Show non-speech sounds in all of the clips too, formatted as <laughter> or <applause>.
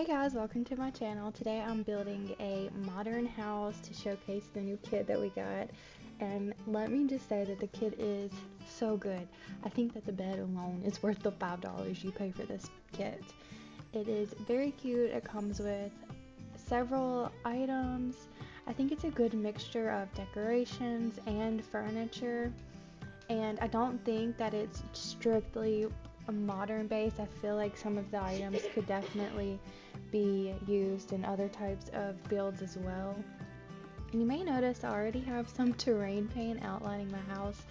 Hey guys, welcome to my channel. Today I'm building a modern house to showcase the new kit that we got. And let me just say that the kit is so good. I think that the bed alone is worth the $5 you pay for this kit. It is very cute. It comes with several items. I think it's a good mixture of decorations and furniture. And I don't think that it's strictly a modern base, I feel like some of the items could definitely be used in other types of builds as well. And you may notice I already have some terrain paint outlining my house,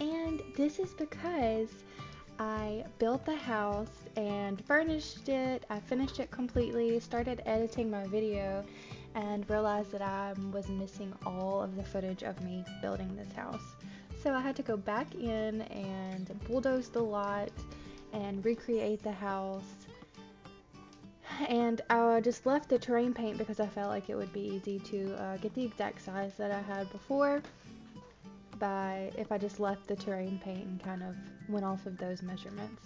and this is because I built the house and furnished it. I finished it completely, started editing my video, and realized that I was missing all of the footage of me building this house. So I had to go back in and bulldoze the lot and recreate the house. And I just left the terrain paint because I felt like it would be easy to uh, get the exact size that I had before by if I just left the terrain paint and kind of went off of those measurements.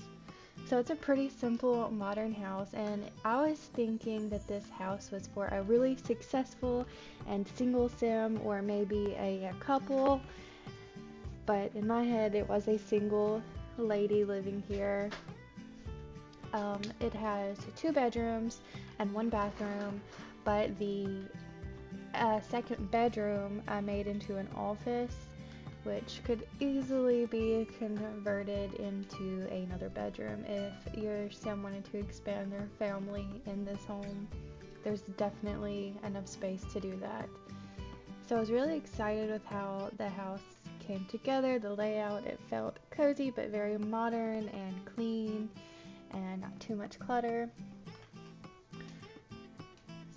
So it's a pretty simple modern house and I was thinking that this house was for a really successful and single sim or maybe a, a couple but in my head it was a single lady living here. Um, it has two bedrooms and one bathroom, but the uh, second bedroom I made into an office, which could easily be converted into another bedroom if your sim wanted to expand their family in this home. There's definitely enough space to do that. So I was really excited with how the house came together, the layout, it felt cozy but very modern and clean and not too much clutter.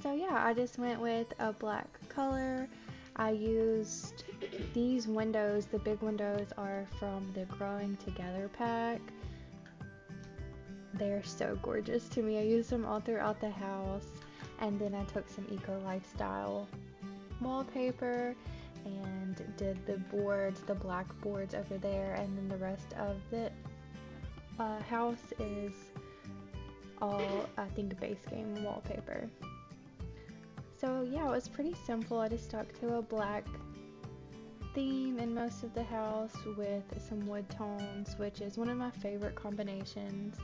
So yeah, I just went with a black color. I used these windows, the big windows are from the Growing Together pack. They're so gorgeous to me. I used them all throughout the house and then I took some eco lifestyle wallpaper and did the boards, the black boards over there, and then the rest of the uh, house is all, I think, base game wallpaper. So yeah, it was pretty simple. I just stuck to a black theme in most of the house with some wood tones, which is one of my favorite combinations.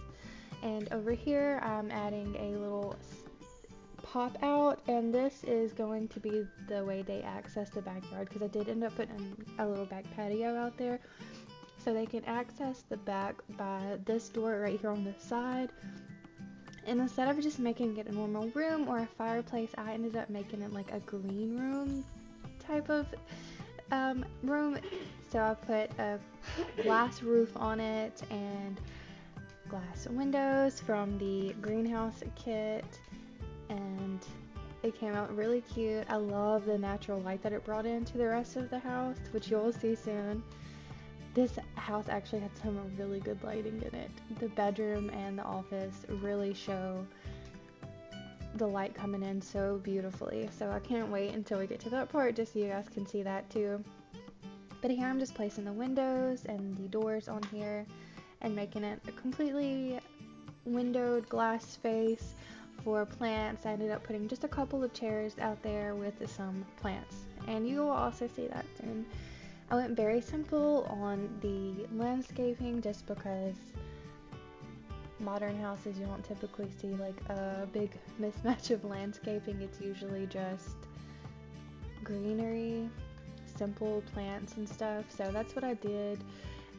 And over here, I'm adding a little pop out and this is going to be the way they access the backyard because I did end up putting a little back patio out there so they can access the back by this door right here on the side and instead of just making it a normal room or a fireplace I ended up making it like a green room type of um, room so I put a glass roof on it and glass windows from the greenhouse kit and it came out really cute. I love the natural light that it brought into the rest of the house, which you'll see soon. This house actually had some really good lighting in it. The bedroom and the office really show the light coming in so beautifully. So I can't wait until we get to that part just so you guys can see that too. But here I'm just placing the windows and the doors on here and making it a completely windowed glass space for plants, I ended up putting just a couple of chairs out there with some plants. And you will also see that soon. I went very simple on the landscaping just because modern houses you don't typically see like a big <laughs> mismatch of landscaping. It's usually just greenery, simple plants and stuff. So that's what I did.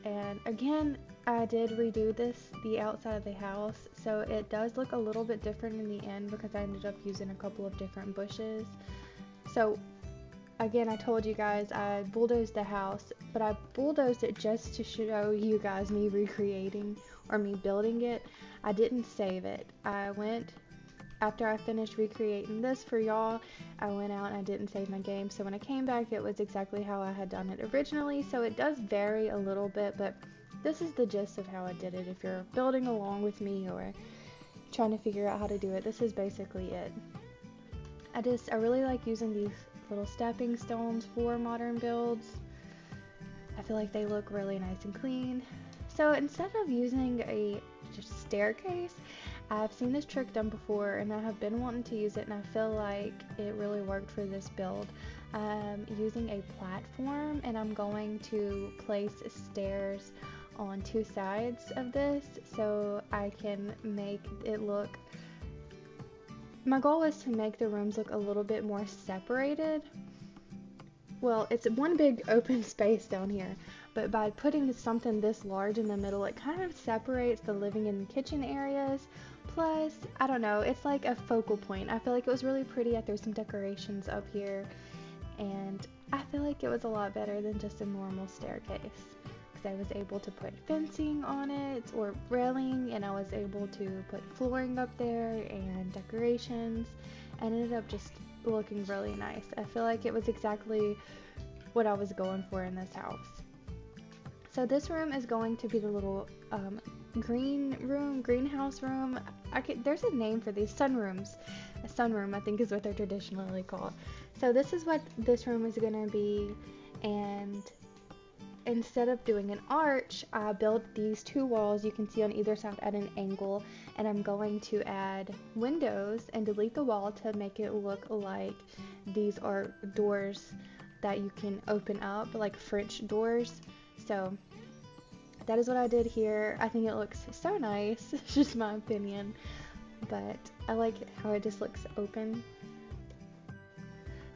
And again, I did redo this, the outside of the house, so it does look a little bit different in the end because I ended up using a couple of different bushes. So again, I told you guys I bulldozed the house, but I bulldozed it just to show you guys me recreating or me building it. I didn't save it. I went after I finished recreating this for y'all, I went out and I didn't save my game. So when I came back, it was exactly how I had done it originally. So it does vary a little bit, but this is the gist of how I did it. If you're building along with me or trying to figure out how to do it, this is basically it. I just, I really like using these little stepping stones for modern builds. I feel like they look really nice and clean. So instead of using a just staircase, I've seen this trick done before and I have been wanting to use it and I feel like it really worked for this build. I'm using a platform and I'm going to place stairs on two sides of this so I can make it look my goal was to make the rooms look a little bit more separated. Well it's one big open <laughs> space down here but by putting something this large in the middle it kind of separates the living and kitchen areas. Plus I don't know it's like a focal point. I feel like it was really pretty I threw some decorations up here. And I feel like it was a lot better than just a normal staircase because I was able to put fencing on it or railing and I was able to put flooring up there and decorations and ended up just looking really nice. I feel like it was exactly what I was going for in this house. So this room is going to be the little um, green room, greenhouse room. I could, there's a name for these sunrooms. A sunroom, I think, is what they're traditionally called. So this is what this room is going to be, and instead of doing an arch, uh, I built these two walls you can see on either side at an angle and I'm going to add windows and delete the wall to make it look like these are doors that you can open up like French doors. So that is what I did here. I think it looks so nice. it's <laughs> just my opinion. But I like how it just looks open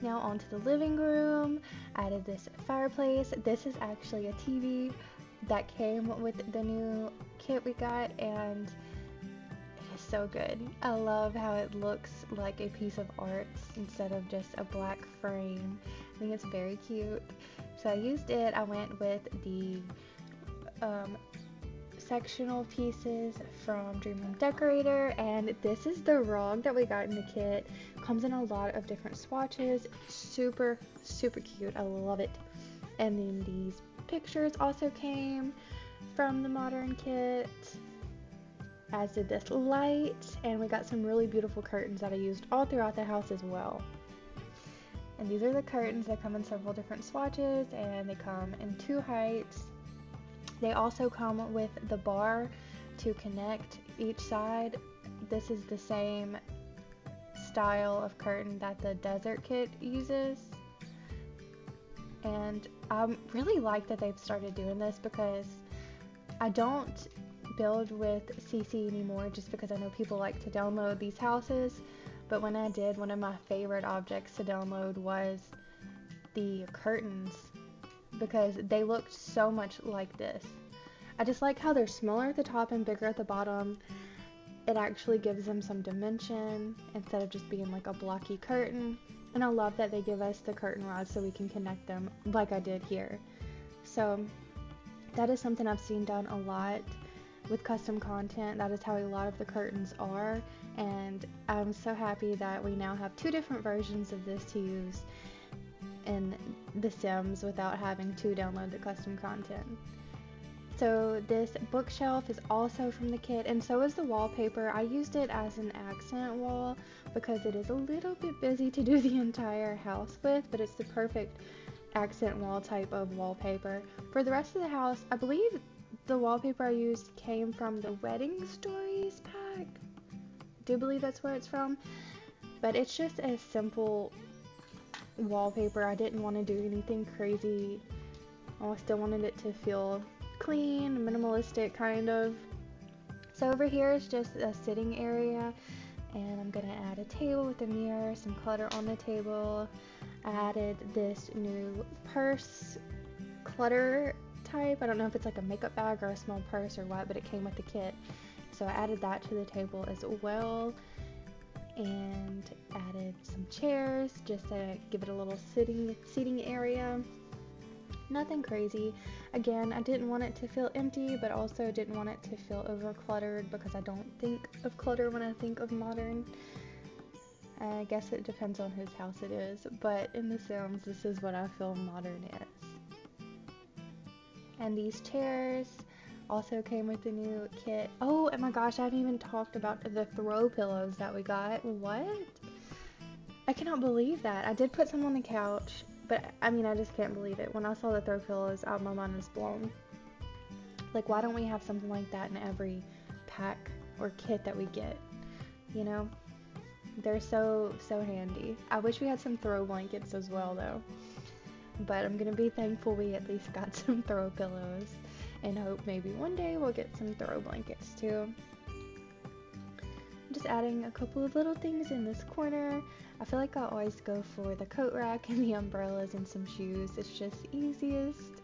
now onto the living room. Added this fireplace. This is actually a TV that came with the new kit we got and it is so good. I love how it looks like a piece of art instead of just a black frame. I think it's very cute. So I used it. I went with the um, sectional pieces from Dream Home Decorator and this is the rug that we got in the kit. Comes in a lot of different swatches. Super, super cute. I love it. And then these pictures also came from the modern kit as did this light and we got some really beautiful curtains that I used all throughout the house as well. And these are the curtains that come in several different swatches and they come in two heights they also come with the bar to connect each side. This is the same style of curtain that the desert kit uses. And I really like that they've started doing this because I don't build with CC anymore just because I know people like to download these houses. But when I did, one of my favorite objects to download was the curtains because they looked so much like this. I just like how they're smaller at the top and bigger at the bottom. It actually gives them some dimension instead of just being like a blocky curtain. And I love that they give us the curtain rods so we can connect them like I did here. So that is something I've seen done a lot with custom content. That is how a lot of the curtains are. And I'm so happy that we now have two different versions of this to use in The Sims without having to download the custom content. So this bookshelf is also from the kit and so is the wallpaper. I used it as an accent wall because it is a little bit busy to do <laughs> the entire house with, but it's the perfect accent wall type of wallpaper. For the rest of the house, I believe the wallpaper I used came from the Wedding Stories pack. I do believe that's where it's from. But it's just a simple wallpaper. I didn't want to do anything crazy. I still wanted it to feel clean, minimalistic kind of. So over here is just a sitting area and I'm gonna add a table with a mirror, some clutter on the table. I added this new purse clutter type. I don't know if it's like a makeup bag or a small purse or what, but it came with the kit. So I added that to the table as well and added some chairs just to give it a little sitting seating area nothing crazy. Again, I didn't want it to feel empty, but also didn't want it to feel over cluttered because I don't think of clutter when I think of modern. I guess it depends on whose house it is, but in The Sims, this is what I feel modern is. And these chairs also came with the new kit. Oh, oh my gosh, I haven't even talked about the throw pillows that we got. What? I cannot believe that. I did put some on the couch but I mean, I just can't believe it. When I saw the throw pillows out, my mind was blown. Like, why don't we have something like that in every pack or kit that we get. You know, they're so so handy. I wish we had some throw blankets as well though. But I'm gonna be thankful we at least got <laughs> some throw pillows and hope maybe one day we'll get some throw blankets too. just adding a couple of little things in this corner. I feel like I always go for the coat rack <laughs> and the umbrellas and some shoes. It's just easiest.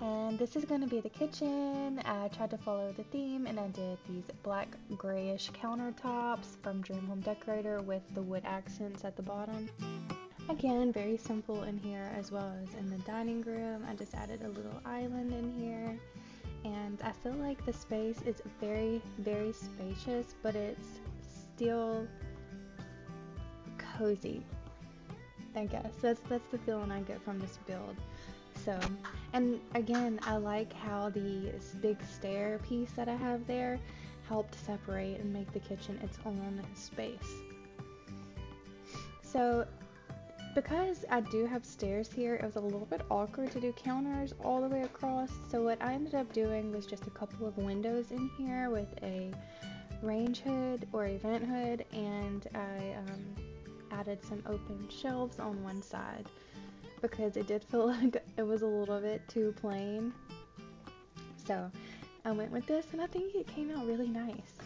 And this is going to be the kitchen. I tried to follow the theme and I did these black grayish countertops from Dream Home Decorator with the wood accents at the bottom. Again, very simple in here as well as in the dining room. I just added a little island in here. And I feel like the space is very, very spacious, but it's still cozy. I guess that's that's the feeling I get from this build. So, and again, I like how the big stair piece that I have there helped separate and make the kitchen its own space. So, because I do have stairs here, it was a little bit awkward to do counters all the way across. So what I ended up doing was just a couple of windows in here with a range hood or a vent hood, and I um, added some open shelves on one side because it did feel <laughs> like it was a little bit too plain. So I went with this and I think it came out really nice.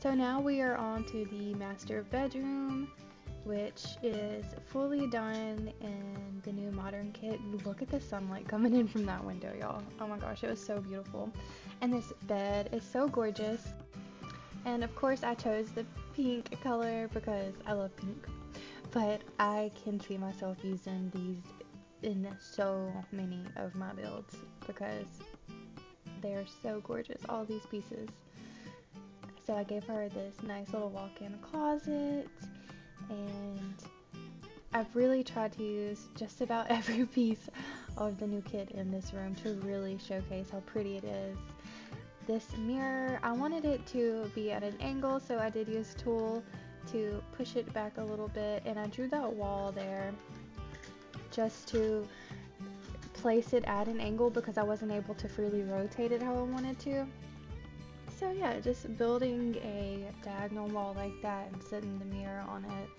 So now we are on to the master bedroom, which is fully done in the new modern kit. Look at the sunlight coming in from that window, y'all. Oh my gosh, it was so beautiful. And this bed is so gorgeous. And of course I chose the pink color because I love pink. But I can see myself using these in so many of my builds because they're so gorgeous, all these pieces. So I gave her this nice little walk-in closet and I've really tried to use just about <laughs> every piece of the new kit in this room to really showcase how pretty it is. This mirror, I wanted it to be at an angle, so I did use tool to push it back a little bit, and I drew that wall there just to place it at an angle because I wasn't able to freely rotate it how I wanted to. So yeah, just building a diagonal wall like that and setting the mirror on it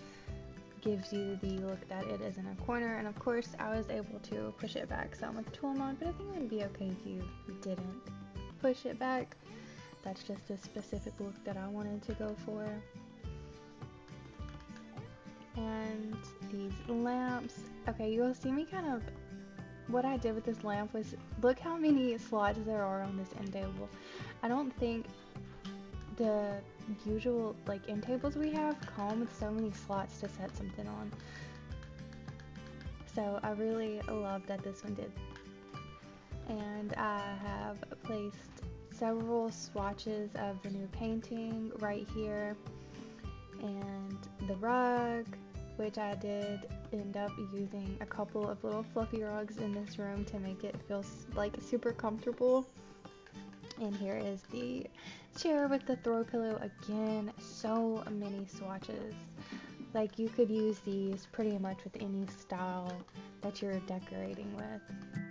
gives you the look that it is in a corner. And of course I was able to push it back some with tool mode but I think it would be okay if you didn't push it back. That's just a specific look that I wanted to go for. And these lamps. Okay you'll see me kind of what I did with this lamp was look how many slots there are on this end table I don't think the usual like end tables we have come with so many slots to set something on. So I really love that this one did. And I have placed several swatches of the new painting right here and the rug which I did end up using a couple of little fluffy rugs in this room to make it feel like super comfortable and here is the chair with the throw pillow again. So many swatches. Like you could use these pretty much with any style that you're decorating with.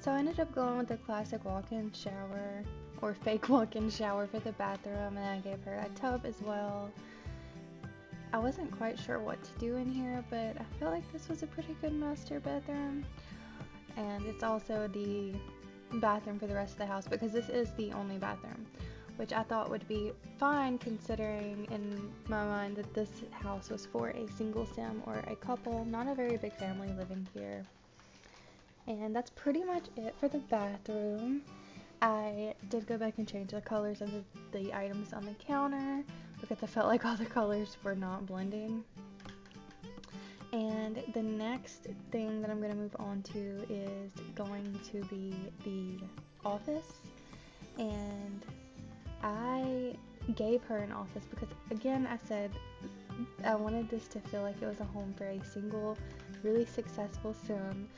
So I ended up going with the classic walk-in shower or fake <laughs> walk-in shower for the bathroom and I gave her a tub as well. I wasn't quite sure what to do in here but I felt like this was a pretty good master bedroom and it's also the bathroom for the rest of the house because this is the only bathroom which I thought would be fine considering in my mind that this house was for a single sim or a couple, not a very big family living here. And that's pretty much it for the bathroom. I did go back and change the colors of the, the items on the counter because I felt like all the colors were not blending. And the next thing that I'm going to move on to is going to be the office. And I gave her an office because, again, I said I wanted this to feel like it was a home for a single, really successful sim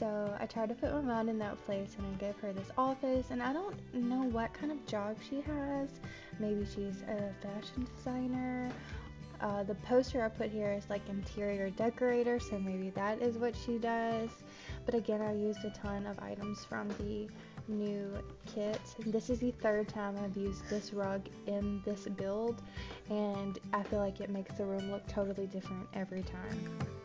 so I tried to put my mind in that place and I gave her this office and I don't know what kind of job she has. Maybe she's a fashion designer. Uh, the poster I put here is like interior decorator, so maybe that is what she does. But again, I used a ton of items from the new kit. This is the third time I've used this rug in this build, and I feel like it makes the room look totally different every time.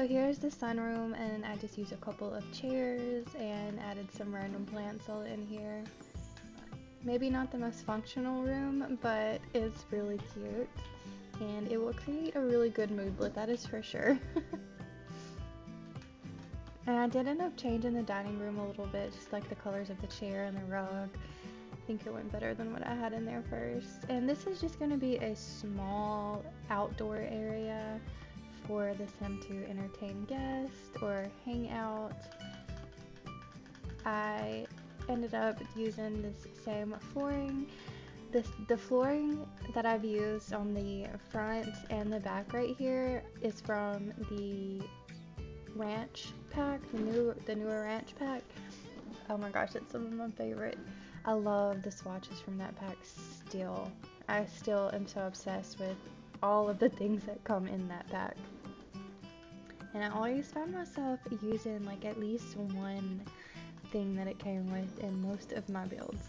So here's the sunroom and I just used a couple of chairs and added some random plants all in here. Maybe not the most functional room, but it's really cute and it will create a really good mood board, that is for sure. <laughs> and I did end up changing the dining room a little bit, just like the colors of the chair and the rug. I think it went better than what I had in there first. And this is just going to be a small outdoor area for the sim to entertain guests or hang out. I ended up using this same flooring. This, the flooring that I've used on the front and the back right here is from the ranch pack, the new the newer ranch pack. Oh my gosh, it's some of my favorite. I love the swatches from that pack still. I still am so obsessed with all of the things that come in that pack and I always found myself using like at least one thing that it came with in most of my builds.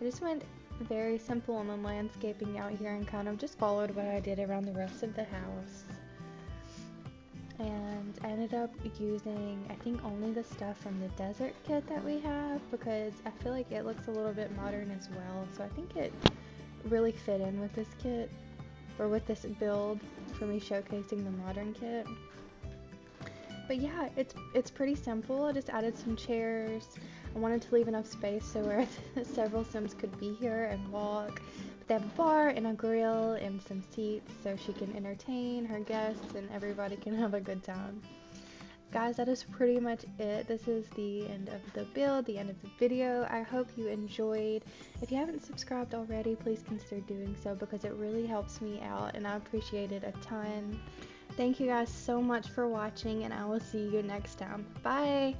I just went very simple on the landscaping out here and kind of just followed what I did around the rest of the house. And I ended up using, I think, only the stuff from the desert kit that we have because I feel like it looks a little bit modern as well. So I think it really fit in with this kit or with this build for me showcasing the modern kit. But yeah, it's it's pretty simple. I just added some chairs. I wanted to leave enough space so where <laughs> several Sims could be here and walk. But they have a bar and a grill and some seats so she can entertain her guests and everybody can have a good time. Guys, that is pretty much it. This is the end of the build, the end of the video. I hope you enjoyed. If you haven't subscribed already, please consider doing so because it really helps me out and I appreciate it a ton. Thank you guys so much for watching and I will see you next time. Bye!